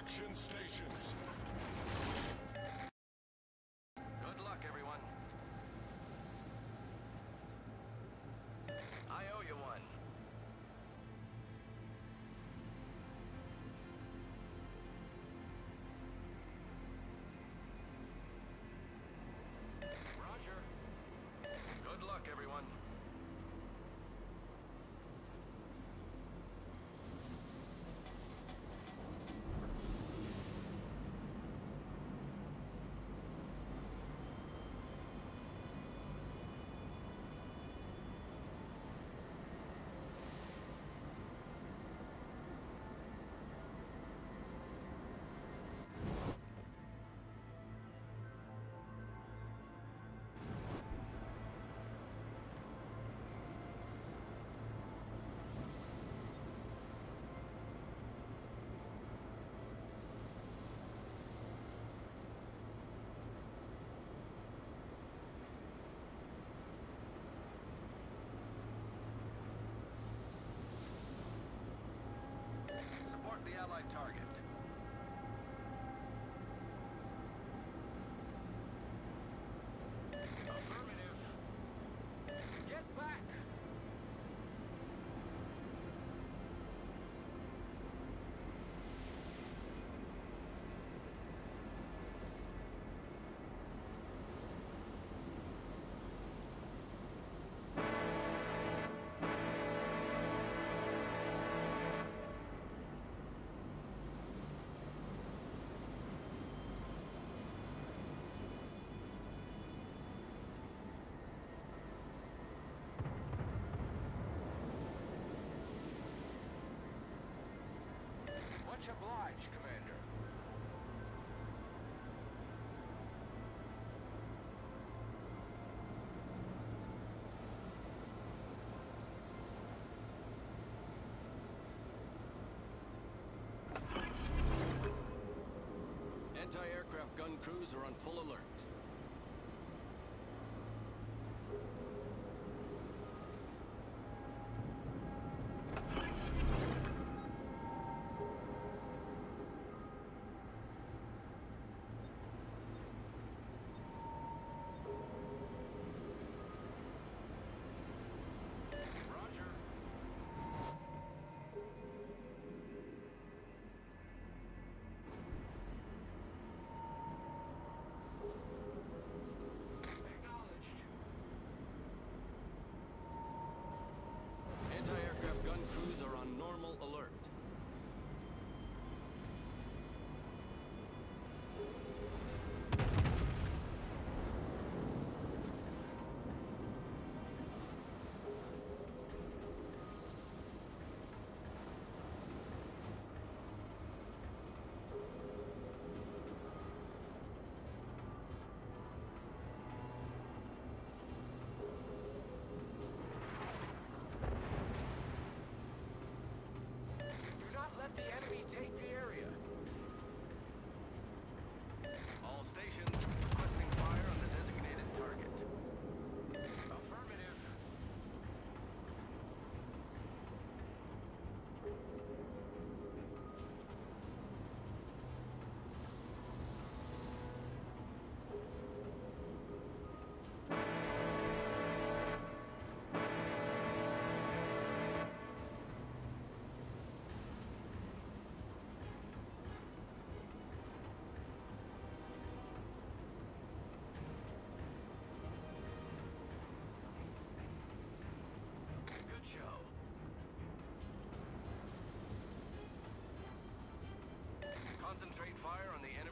Action stations. allied target. Much obliged, Commander. Anti-aircraft gun crews are on full alert. Concentrate fire on the enemy.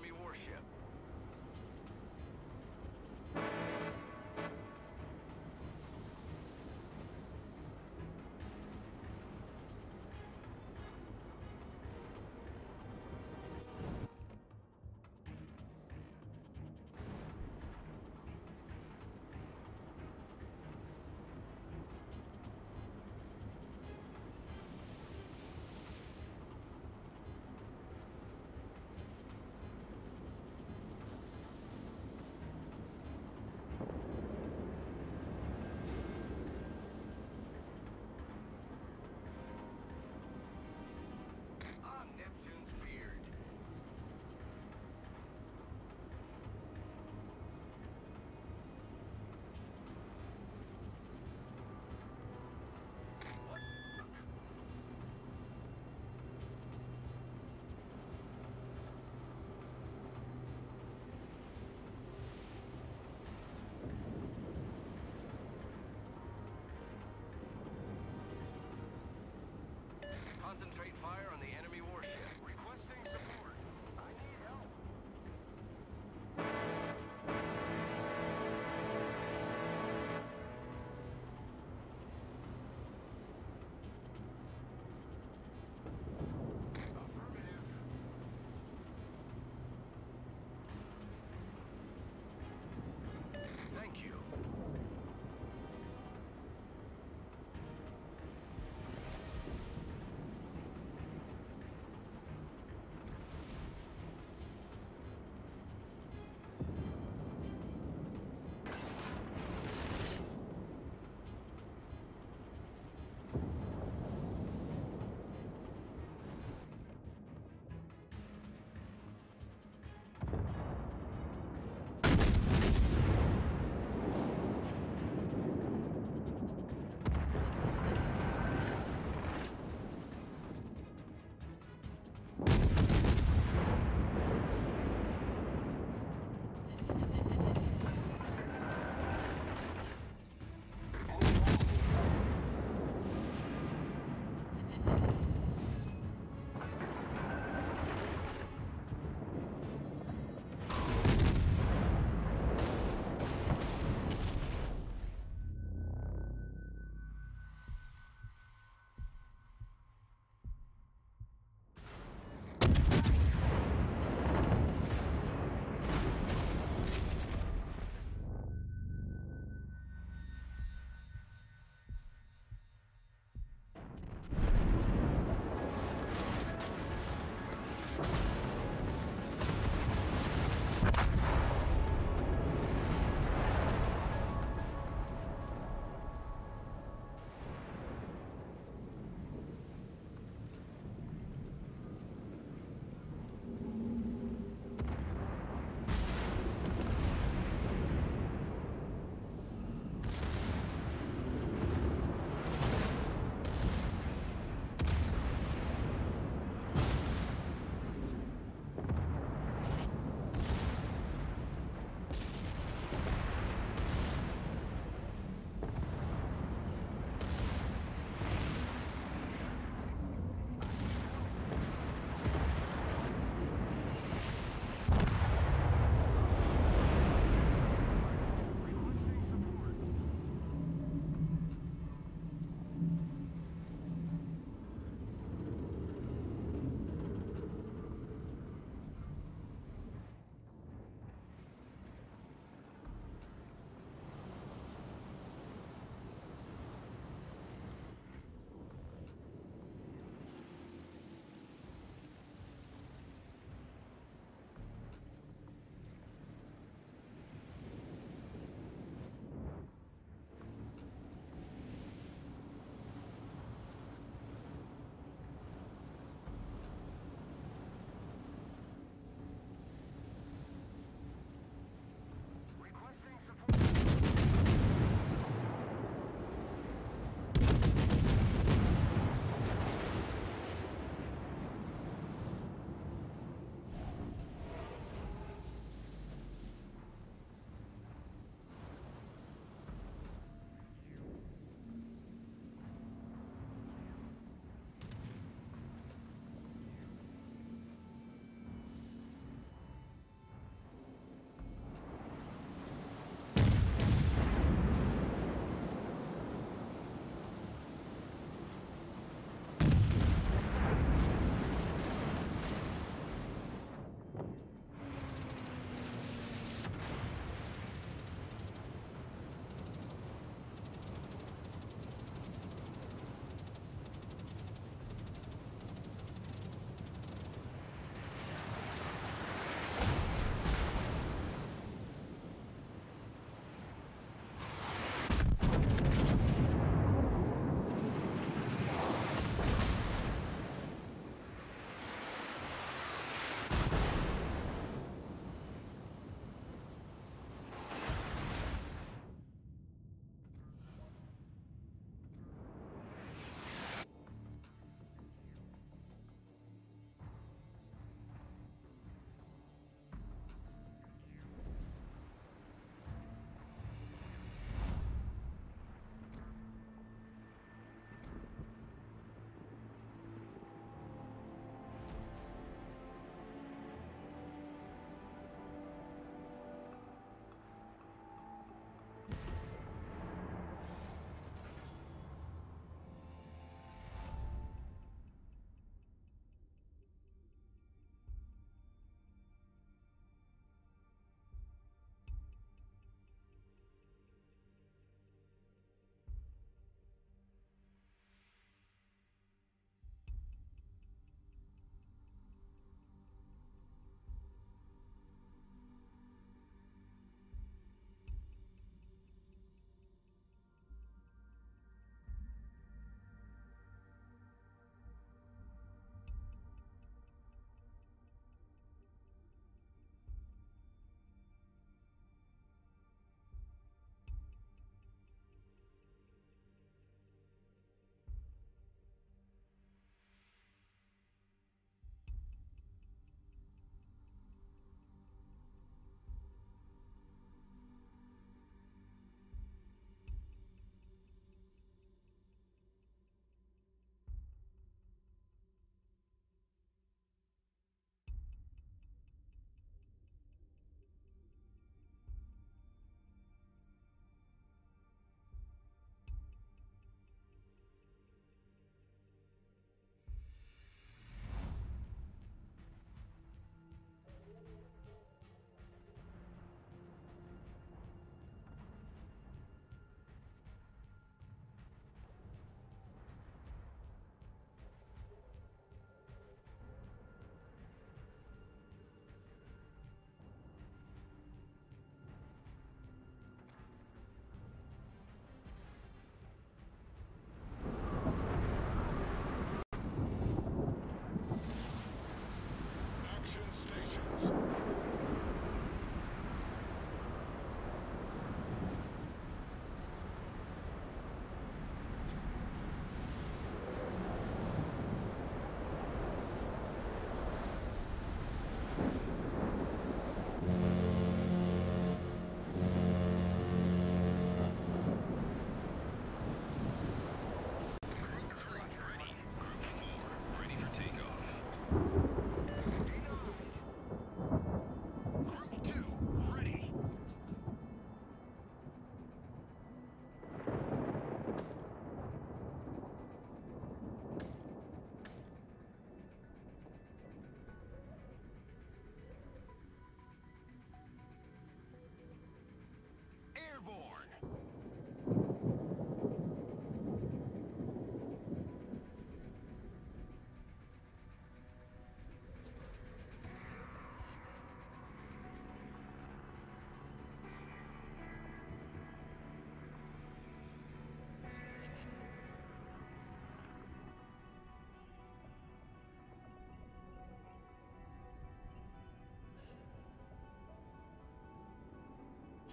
Concentrate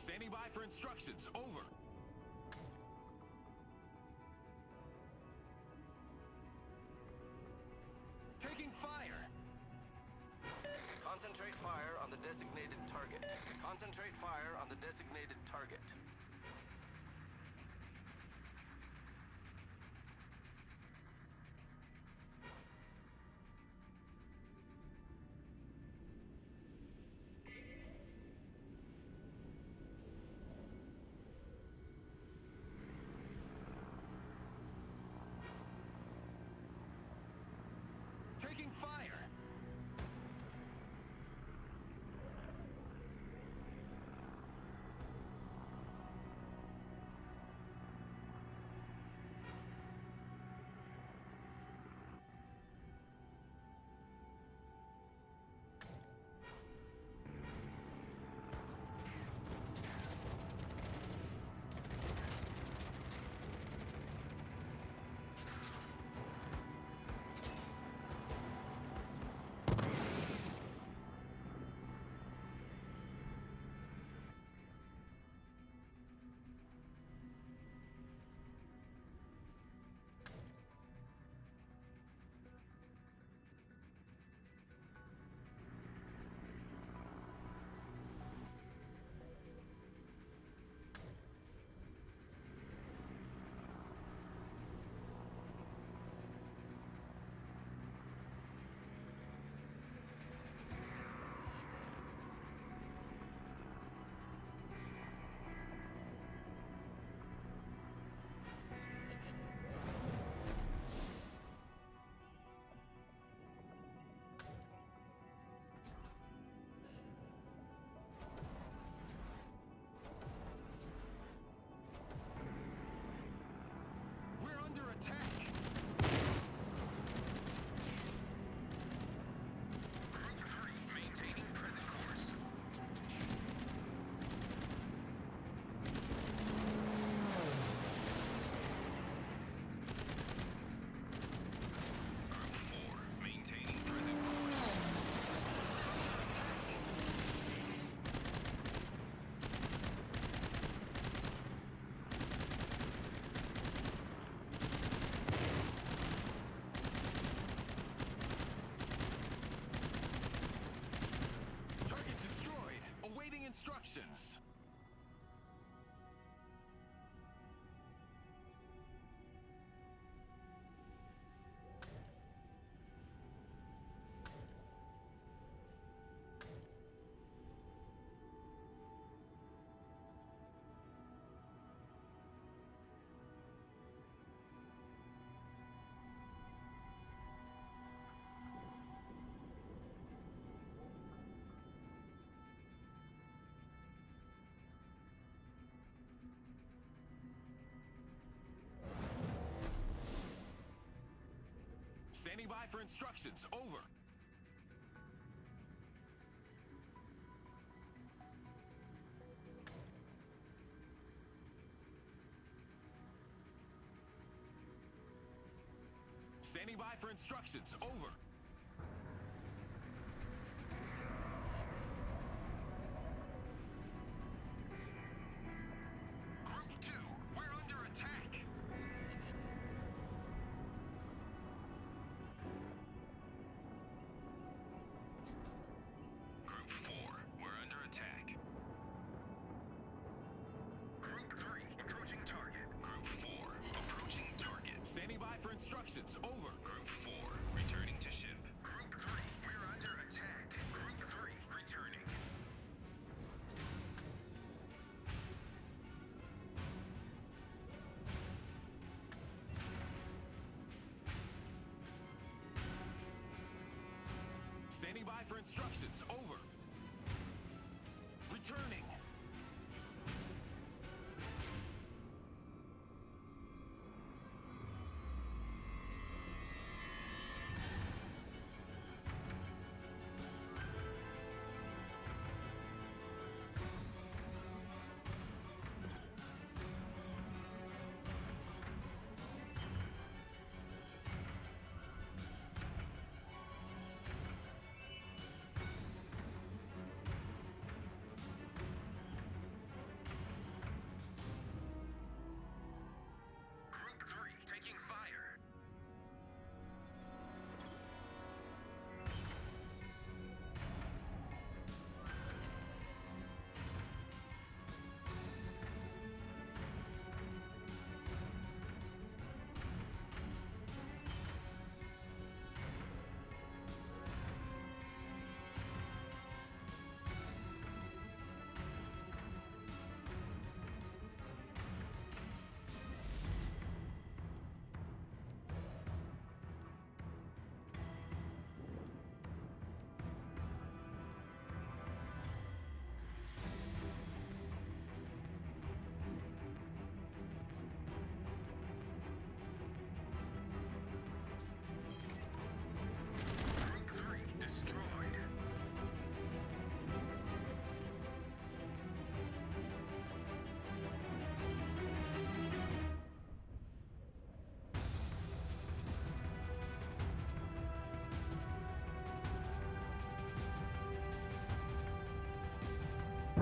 Standing by for instructions. Over. Taking fire. Standing by for instructions. Over. Standing by for instructions. Over. Instructions. Over. Group 4, returning to ship. Group 3, we're under attack. Group 3, returning. Standing by for instructions. Over.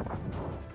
Affirmative.